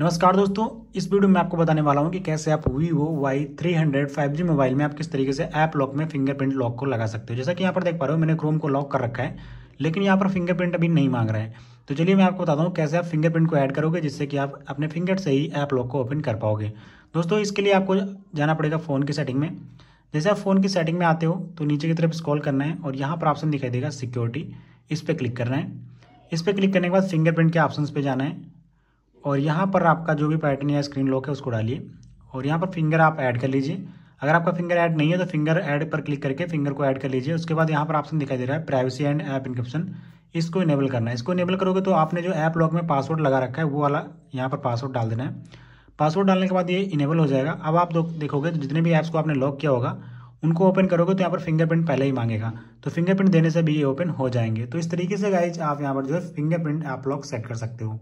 नमस्कार दोस्तों, इस वीडियो में आपको बताने वाला हूँ कि कैसे आप Vivo Y three hundred five G mobile में आप किस तरीके से ऐप लॉक में फिंगरप्रिंट लॉक को लगा सकते हो। जैसा कि यहाँ पर देख पा रहे हो, मैंने क्रोम को लॉक कर रखा है, लेकिन यहाँ पर फिंगरप्रिंट अभी नहीं मांग रहा है। तो चलिए मैं आपको बताता हूँ कैसे आप फिंगरप्रिंट को ऐड करोगे, जिससे कि आप अपने फिंगर से ही ऐप लॉक को ओपन कर पाओगे। दोस्तों, इसके लिए आपको जाना पड़ेगा फ़ोन की सेटिंग में। जैसे आप फ़ोन की सेटिंग में आते हो तो नीचे की तरफ़ स्क्रॉल करना है और यहाँ पर ऑप्शन दिखाई देगा सिक्योरिटी इस पर क्लिक करना है। इस पर क्लिक करने के बाद फिंगरप्रिंट के ऑप्शन पर जाना है। और यहाँ पर आपका जो भी पैटर्न या स्क्रीन लॉक है, उसको डालिए। और यहाँ पर फिंगर आप ऐड कर लीजिए। अगर आपका फिंगर ऐड नहीं है तो फिंगर ऐड पर क्लिक करके फिंगर को ऐड कर लीजिए। उसके बाद यहाँ पर ऑप्शन दिखाई दे रहा है प्राइवेसी एंड ऐप इनक्रिप्शन इसको इनेबल करना है। इसको इनेबल करोगे तो आपने जो ऐप लॉक में पासवर्ड लगा रखा है, वो वाला यहाँ पर पासवर्ड डाल देना है। पासवर्ड डालने के बाद ये इनेबल हो जाएगा। अब आप देखोगे तो जितने भी ऐप्स को आपने लॉक किया होगा, उनको ओपन करोगे तो यहाँ पर फिंगरप्रिंट पहले ही मांगेगा। तो फिंगरप्रिंट देने से भी ये ओपन हो जाएँगे। तो इस तरीके से गाइज़ आप यहाँ पर जो है फिंगरप्रिंट ऐप लॉक सेट कर सकते हो।